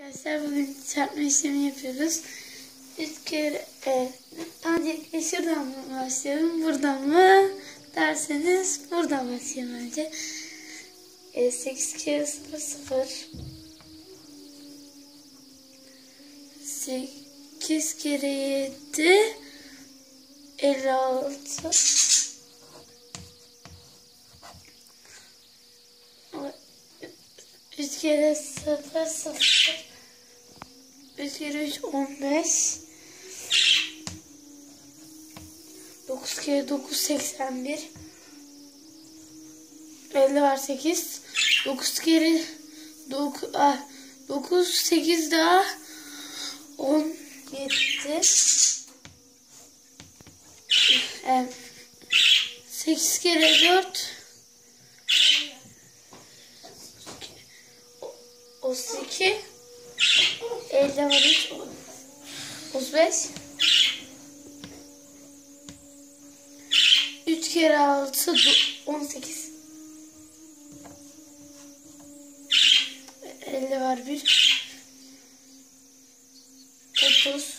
Arkadaşlar bugün çarpma işlemi yapıyoruz. Üç kere e, öncelikle şuradan mı başlayalım, buradan mı derseniz buradan başlayalım önce. E, 8 kere 0 0 8 kere 7 56 3 kere 0 0 3 kere 3 15 9 kere 9 81 50 var 8 9 kere 9 ah, 9 8 daha 17 evet. 8 kere 4 32 50 var 3 35 3 kere 6 18 50 var 1 30